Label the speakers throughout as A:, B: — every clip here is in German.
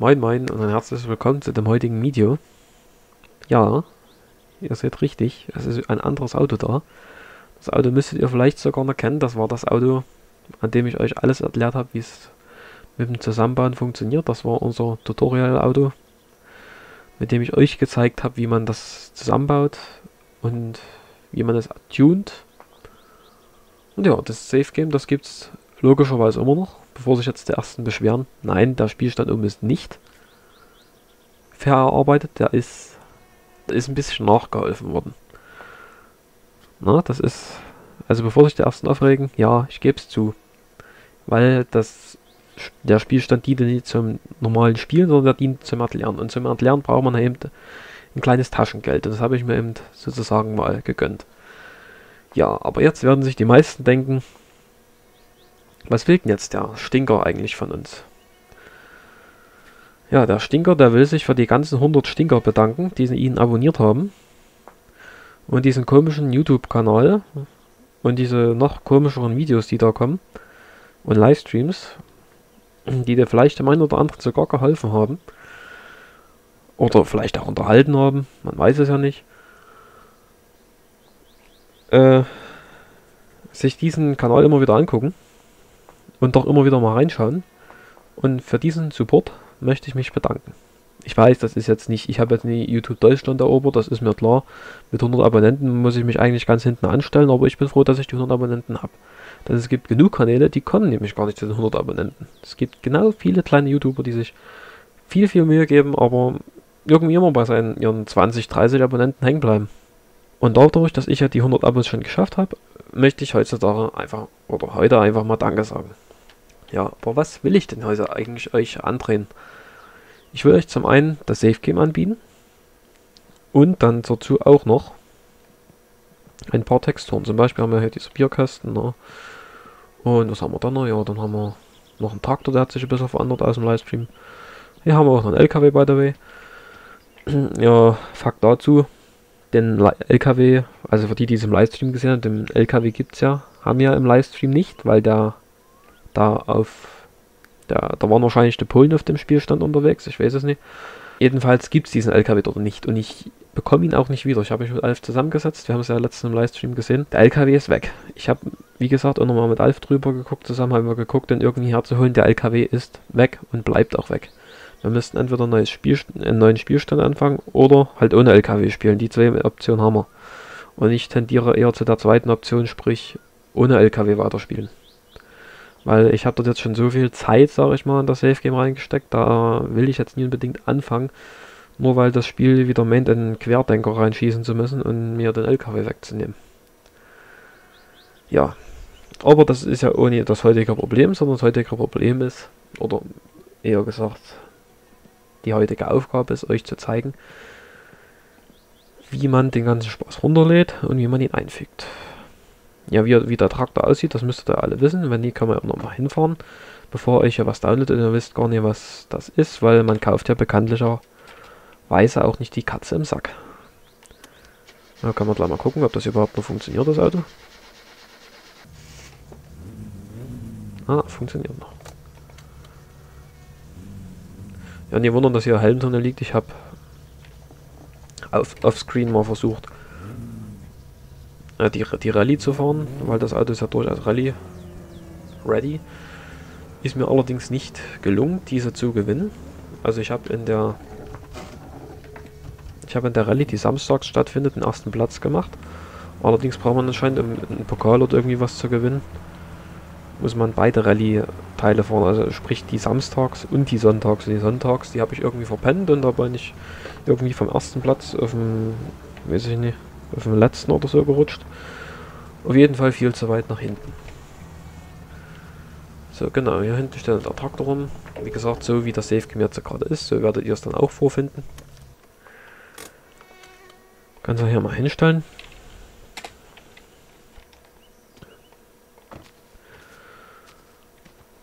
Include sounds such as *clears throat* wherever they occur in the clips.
A: Moin Moin und ein herzliches Willkommen zu dem heutigen Video. Ja, ihr seht richtig, es ist ein anderes Auto da. Das Auto müsstet ihr vielleicht sogar noch kennen, das war das Auto, an dem ich euch alles erklärt habe, wie es mit dem Zusammenbauen funktioniert. Das war unser Tutorial-Auto, mit dem ich euch gezeigt habe, wie man das zusammenbaut und wie man es tunt. Und ja, das Safe Game, das gibt es logischerweise immer noch bevor sich jetzt die ersten beschweren. Nein, der Spielstand um ist nicht verarbeitet, der ist, der ist ein bisschen nachgeholfen worden. Na, das ist, also bevor sich die ersten aufregen, ja, ich gebe es zu. Weil das, der Spielstand dient nicht zum normalen Spielen, sondern der dient zum Erklären. Und zum Erklären braucht man eben ein kleines Taschengeld. Und das habe ich mir eben sozusagen mal gegönnt. Ja, aber jetzt werden sich die meisten denken, was will denn jetzt der Stinker eigentlich von uns? Ja, der Stinker, der will sich für die ganzen 100 Stinker bedanken, die ihn abonniert haben. Und diesen komischen YouTube-Kanal und diese noch komischeren Videos, die da kommen. Und Livestreams, die dir vielleicht dem einen oder anderen sogar geholfen haben. Oder vielleicht auch unterhalten haben, man weiß es ja nicht. Äh, sich diesen Kanal immer wieder angucken und doch immer wieder mal reinschauen. Und für diesen Support möchte ich mich bedanken. Ich weiß, das ist jetzt nicht, ich habe jetzt nie YouTube Deutschland erobert, das ist mir klar. Mit 100 Abonnenten muss ich mich eigentlich ganz hinten anstellen, aber ich bin froh, dass ich die 100 Abonnenten habe. Denn es gibt genug Kanäle, die kommen nämlich gar nicht zu den 100 Abonnenten. Es gibt genau viele kleine YouTuber, die sich viel, viel Mühe geben, aber irgendwie immer bei seinen ihren 20, 30 Abonnenten hängen bleiben. Und dadurch, dass ich ja die 100 Abos schon geschafft habe, möchte ich heutzutage einfach, oder heute einfach mal Danke sagen. Ja, aber was will ich denn heute eigentlich euch andrehen? Ich will euch zum einen das Safe Game anbieten und dann dazu auch noch ein paar Texturen. Zum Beispiel haben wir hier diese Bierkästen. Ne? Und was haben wir dann noch? Ja, dann haben wir noch einen Traktor, der hat sich ein bisschen verändert aus dem Livestream. Hier haben wir auch noch einen LKW, by the way. *clears throat* ja, Fakt dazu. Den LKW, also für die, die es im Livestream gesehen haben, den LKW gibt es ja, haben wir im Livestream nicht, weil der da auf der, da waren wahrscheinlich die Polen auf dem Spielstand unterwegs, ich weiß es nicht. Jedenfalls gibt es diesen LKW dort nicht und ich bekomme ihn auch nicht wieder. Ich habe mich mit Alf zusammengesetzt, wir haben es ja letztens im Livestream gesehen. Der LKW ist weg. Ich habe, wie gesagt, auch nochmal mit Alf drüber geguckt, zusammen haben wir geguckt, den irgendwie herzuholen. Der LKW ist weg und bleibt auch weg. Wir müssten entweder ein Spiel, einen neuen Spielstand anfangen oder halt ohne LKW spielen. Die zwei Optionen haben wir. Und ich tendiere eher zu der zweiten Option, sprich ohne LKW weiterspielen. Weil ich habe dort jetzt schon so viel Zeit, sage ich mal, in das Safe Game reingesteckt. Da will ich jetzt nie unbedingt anfangen, nur weil das Spiel wieder meint, einen Querdenker reinschießen zu müssen und mir den LKW wegzunehmen. Ja, aber das ist ja ohne das heutige Problem, sondern das heutige Problem ist, oder eher gesagt, die heutige Aufgabe ist, euch zu zeigen, wie man den ganzen Spaß runterlädt und wie man ihn einfügt. Ja, wie, wie der Traktor aussieht, das müsstet ihr alle wissen. Wenn nicht, kann man auch nochmal hinfahren, bevor euch ja was downloadet und ihr wisst gar nicht, was das ist, weil man kauft ja bekanntlicherweise auch nicht die Katze im Sack. Da kann man gleich mal gucken, ob das überhaupt noch funktioniert, das Auto. Ah, funktioniert noch. Ja, nicht wundern, dass hier Helm drin liegt. Ich habe auf, offscreen mal versucht, äh, die, die Rallye zu fahren, weil das Auto ist ja durchaus Rallye ready. Ist mir allerdings nicht gelungen, diese zu gewinnen. Also ich habe in der ich habe in der Rallye, die samstags stattfindet, den ersten Platz gemacht. Allerdings braucht man anscheinend, um einen Pokal oder irgendwie was zu gewinnen, muss man beide Rallye-Teile fahren. Also sprich die samstags und die sonntags. Und die sonntags, die habe ich irgendwie verpennt und da bin ich irgendwie vom ersten Platz auf dem, weiß ich nicht, auf dem letzten oder so gerutscht. Auf jeden Fall viel zu weit nach hinten. So, genau, hier hinten steht der Traktor rum. Wie gesagt, so wie das Safe Game jetzt gerade ist, so werdet ihr es dann auch vorfinden. Kannst du hier mal hinstellen.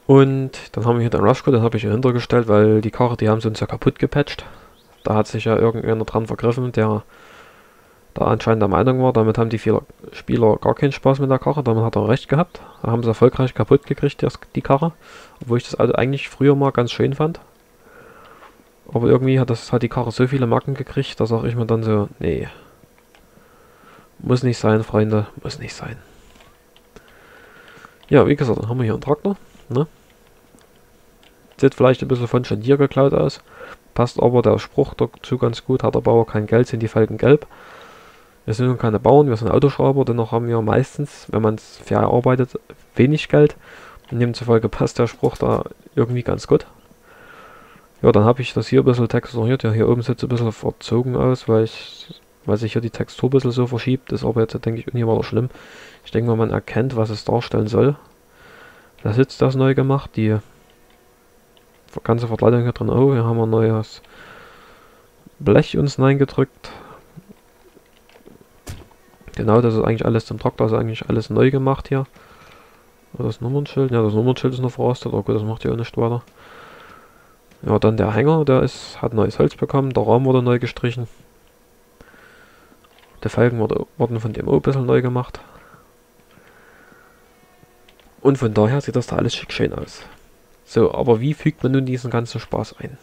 A: Und dann haben wir hier den Rushcode, den habe ich hier hintergestellt, weil die Karre, die haben sie uns ja kaputt gepatcht. Da hat sich ja irgendeiner dran vergriffen, der da anscheinend der Meinung war, damit haben die vier Spieler gar keinen Spaß mit der Karre, damit hat er recht gehabt. Da haben sie erfolgreich kaputt gekriegt, die Karre, obwohl ich das Auto eigentlich früher mal ganz schön fand. Aber irgendwie hat, das, hat die Karre so viele Macken gekriegt, da sage ich mir dann so, nee. Muss nicht sein, Freunde, muss nicht sein. Ja, wie gesagt, dann haben wir hier einen Traktor. Ne? Sieht vielleicht ein bisschen von Chandier geklaut aus. Passt aber der Spruch dazu ganz gut. Hat der Bauer kein Geld, sind die Felgen gelb. Wir sind nun keine Bauern, wir sind Autoschrauber. Dennoch haben wir meistens, wenn man es fair arbeitet, wenig Geld. Und demzufolge passt der Spruch da irgendwie ganz gut. Ja, dann habe ich das hier ein bisschen texturiert. Ja, hier oben sieht es ein bisschen verzogen aus, weil, ich, weil sich hier die Textur ein bisschen so verschiebt. Das ist aber jetzt, denke ich, nicht weiter schlimm. Ich denke mal, man erkennt, was es darstellen soll. Da sitzt das neu gemacht. Die ganze Verkleidung hier drin. Oh, hier haben wir neues Blech uns hineingedrückt. Genau, das ist eigentlich alles zum Traktor, ist eigentlich alles neu gemacht hier. Das Nummernschild, ja, das Nummernschild ist noch verrostet, aber gut, das macht ja auch nicht weiter. Ja, dann der Hänger, der ist, hat neues Holz bekommen, der Rahmen wurde neu gestrichen. Die Felgen wurde, wurden von dem auch ein bisschen neu gemacht. Und von daher sieht das da alles schick schön aus. So, aber wie fügt man nun diesen ganzen Spaß ein?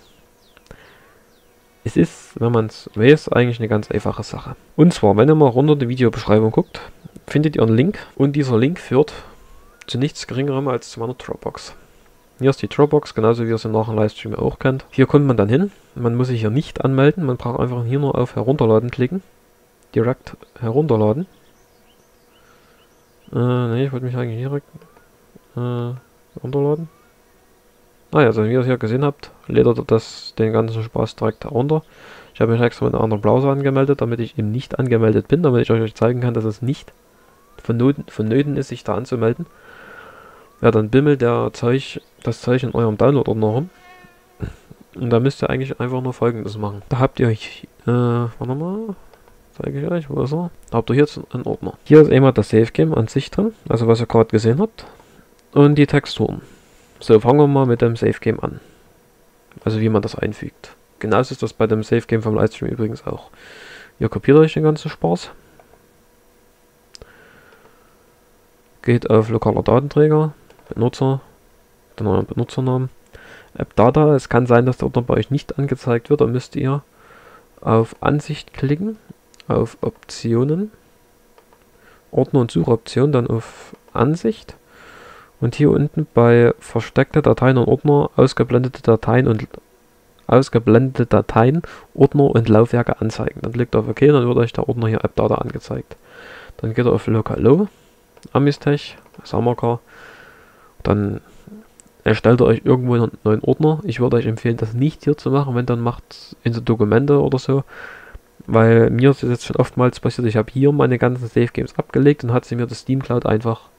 A: Es ist, wenn man es weiß, eigentlich eine ganz einfache Sache. Und zwar, wenn ihr mal runter die Videobeschreibung guckt, findet ihr einen Link und dieser Link führt zu nichts geringerem als zu meiner Dropbox. Hier ist die Dropbox, genauso wie ihr sie nach dem Livestream auch kennt. Hier kommt man dann hin. Man muss sich hier nicht anmelden. Man braucht einfach hier nur auf Herunterladen klicken. Direkt herunterladen. Äh, ne, ich wollte mich eigentlich direkt äh, runterladen. Ah ja, also wie ihr es hier gesehen habt, lädt er das den ganzen Spaß direkt herunter. Ich habe mich extra mit einer anderen Browser angemeldet, damit ich eben nicht angemeldet bin, damit ich euch zeigen kann, dass es nicht vonnöten, ist, sich da anzumelden. Ja, dann bimmelt der Zeug, das Zeug in eurem Download-Ordner rum. Und da müsst ihr eigentlich einfach nur folgendes machen. Da habt ihr euch, äh, warte mal, zeige ich euch, wo ist er? Da habt ihr jetzt einen Ordner. Hier ist einmal das Safe Game an sich drin, also was ihr gerade gesehen habt. Und die Texturen. So, fangen wir mal mit dem Safe Game an. Also wie man das einfügt. Genauso ist das bei dem Safe Game vom Livestream übrigens auch. Ihr kopiert euch den ganzen Spaß. Geht auf lokaler Datenträger, Benutzer, dann euren Benutzernamen. App Data, es kann sein, dass der Ordner bei euch nicht angezeigt wird, da müsst ihr auf Ansicht klicken, auf Optionen, Ordner und Suchoption, dann auf Ansicht und hier unten bei versteckte Dateien und Ordner, ausgeblendete Dateien und ausgeblendete Dateien, Ordner und Laufwerke anzeigen. Dann klickt auf OK, dann wird euch der Ordner hier App Data angezeigt. Dann geht ihr auf Localo, Amistech, Samaker, dann erstellt ihr euch irgendwo einen neuen Ordner. Ich würde euch empfehlen, das nicht hier zu machen, wenn dann macht in so Dokumente oder so. Weil mir ist es jetzt schon oftmals passiert, ich habe hier meine ganzen Save Games abgelegt und hat sie mir das Steam Cloud einfach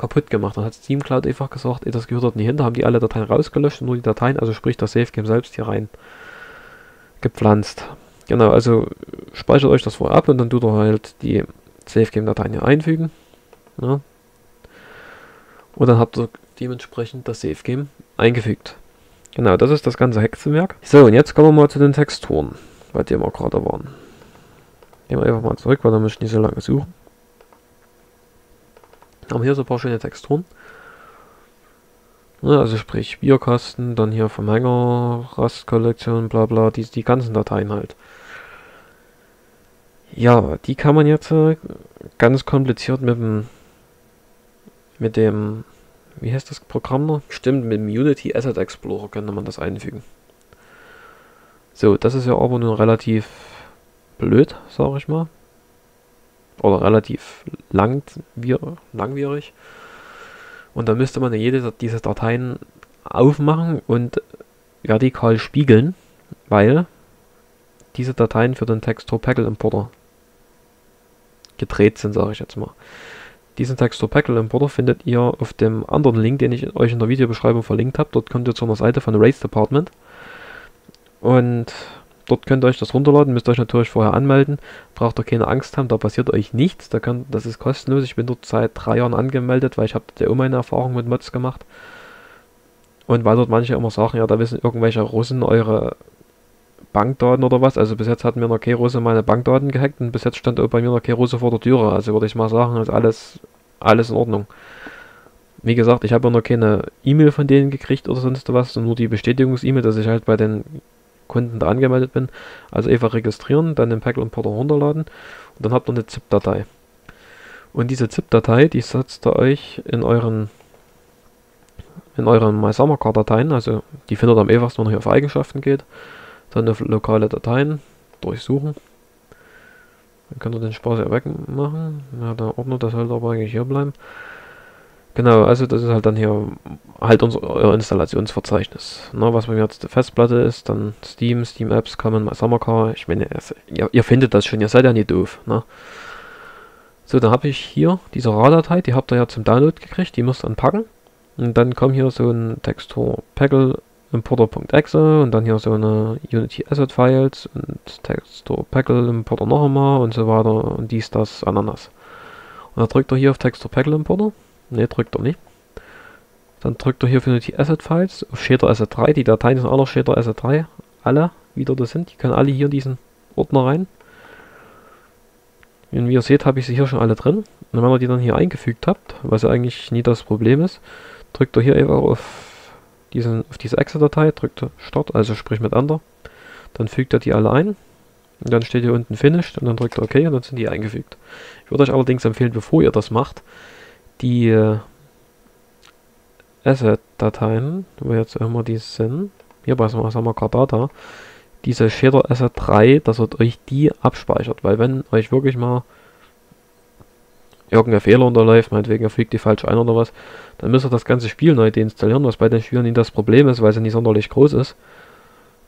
A: kaputt gemacht. Dann hat Steam Cloud einfach gesagt, ey, das gehört dort nicht hin, da haben die alle Dateien rausgelöscht und nur die Dateien, also sprich das Save Game selbst hier rein gepflanzt. Genau, also speichert euch das vorher ab und dann tut ihr halt die Save Game Dateien hier einfügen. Ja, und dann habt ihr dementsprechend das Safe Game eingefügt. Genau, das ist das ganze Hexenwerk. So, und jetzt kommen wir mal zu den Texturen, bei denen wir gerade waren. Gehen wir einfach mal zurück, weil da möchte ich nicht so lange suchen. Haben hier so ein paar schöne Texturen. Ja, also sprich Bierkasten, dann hier Hänger, Rastkollektion, bla bla, die, die ganzen Dateien halt. Ja, die kann man jetzt äh, ganz kompliziert mit dem mit dem wie heißt das Programm noch? Stimmt, mit dem Unity Asset Explorer könnte man das einfügen. So, das ist ja aber nun relativ blöd, sage ich mal. Oder relativ lang, langwierig. Und da müsste man jede dieser Dateien aufmachen und vertikal spiegeln, weil diese Dateien für den Textur Packle Importer gedreht sind, sage ich jetzt mal. Diesen Textur Packle Importer findet ihr auf dem anderen Link, den ich euch in der Videobeschreibung verlinkt habe. Dort kommt ihr zu einer Seite von Race Department. Und dort könnt ihr euch das runterladen, müsst euch natürlich vorher anmelden. Braucht ihr keine Angst haben, da passiert euch nichts. Da kann, das ist kostenlos. Ich bin dort seit drei Jahren angemeldet, weil ich habe ja auch meine Erfahrung mit Mods gemacht. Und weil dort manche immer sagen, ja, da wissen irgendwelche Russen eure Bankdaten oder was. Also bis jetzt hat mir noch keine Russe meine Bankdaten gehackt und bis jetzt stand auch bei mir noch keine Russe vor der Türe. Also würde ich mal sagen, ist alles, alles in Ordnung. wie gesagt, ich habe ja noch keine E-Mail von denen gekriegt oder sonst was, nur die Bestätigungs-E-Mail, dass ich halt bei den Kunden da angemeldet bin. Also einfach registrieren, dann den Packle Importer runterladen und dann habt ihr eine ZIP-Datei. Und diese ZIP-Datei, die setzt ihr euch in euren in euren MySummerCard-Dateien, also die findet ihr am einfachsten, wenn ihr auf Eigenschaften geht, dann auf lokale Dateien, durchsuchen. Dann könnt ihr den Spaß ja wegmachen. Ja, der Ordner, das sollte aber eigentlich hier bleiben. Genau, also das ist halt dann hier halt unser Installationsverzeichnis. Ne, was bei mir jetzt die Festplatte ist, dann Steam, Steam Apps, Common, MySummerCard. Ich meine, ihr, ihr findet das schon, ihr seid ja nicht doof. Ne? So, dann habe ich hier diese RAR-Datei, die habt ihr ja zum Download gekriegt, die müsst ihr anpacken. Und dann kommt hier so ein Textur Peggle Importer.exe und dann hier so eine Unity Asset Files und Textur Peggle Importer noch einmal und so weiter und dies, das, Ananas. Und dann drückt er hier auf Textur Peggle Importer. Ne, drückt er nicht. Dann drückt er hier auf Unity Asset Files auf Shader Asset 3. Die Dateien sind alle Shader Asset 3. Alle, wie dort sind. Die können alle hier in diesen Ordner rein. Und wie ihr seht, habe ich sie hier schon alle drin. Und wenn ihr die dann hier eingefügt habt, was ja eigentlich nie das Problem ist, drückt er hier einfach auf, diesen, auf diese Exe-Datei, drückt Start, also sprich mit Enter. Dann fügt er die alle ein. Und dann steht hier unten Finished und dann drückt er OK und dann sind die eingefügt. Ich würde euch allerdings empfehlen, bevor ihr das macht, die äh, Asset-Dateien, wo jetzt immer die sind, hier bei Samaka Data, diese Shader Asset 3, dass ihr euch die abspeichert, weil wenn euch wirklich mal irgendein Fehler unterläuft, meinetwegen er fliegt die falsch ein oder was, dann müsst ihr das ganze Spiel neu deinstallieren, was bei den Spielen nicht das Problem ist, weil sie nicht sonderlich groß ist.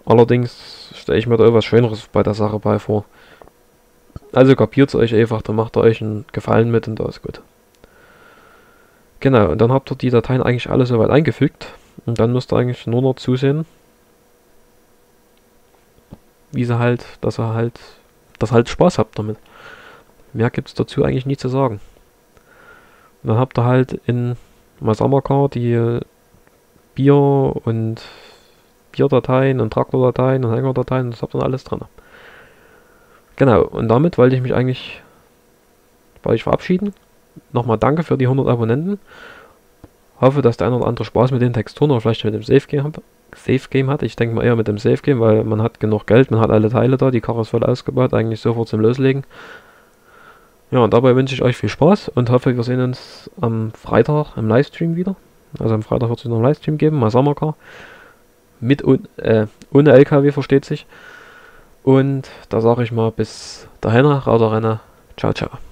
A: Allerdings stelle ich mir da etwas Schöneres bei der Sache bei vor. Also kapiert es euch einfach, dann macht ihr euch einen Gefallen mit und da ist gut. Genau, und dann habt ihr die Dateien eigentlich alle soweit eingefügt. Und dann müsst ihr eigentlich nur noch zusehen, wie sie halt, dass ihr halt, dass halt Spaß habt damit. Mehr gibt es dazu eigentlich nie zu sagen. Und dann habt ihr halt in Masamaker die Bier und Bierdateien und Traktordateien und Hängerdateien, das habt ihr alles drin. Genau, und damit wollte ich mich eigentlich bei euch verabschieden. Nochmal danke für die 100 Abonnenten. Hoffe, dass der eine oder andere Spaß mit den Texturen oder vielleicht mit dem Safe Game, Safe Game hat. Ich denke mal eher mit dem Safe Game, weil man hat genug Geld, man hat alle Teile da, die Karre ist voll ausgebaut, eigentlich sofort zum Loslegen. Ja, und dabei wünsche ich euch viel Spaß und hoffe, wir sehen uns am Freitag im Livestream wieder. Also am Freitag wird es noch einen Livestream geben, mal Sommercar. Mit und äh, ohne LKW, versteht sich. Und da sage ich mal bis dahin, Rauderrenner. Ciao, ciao.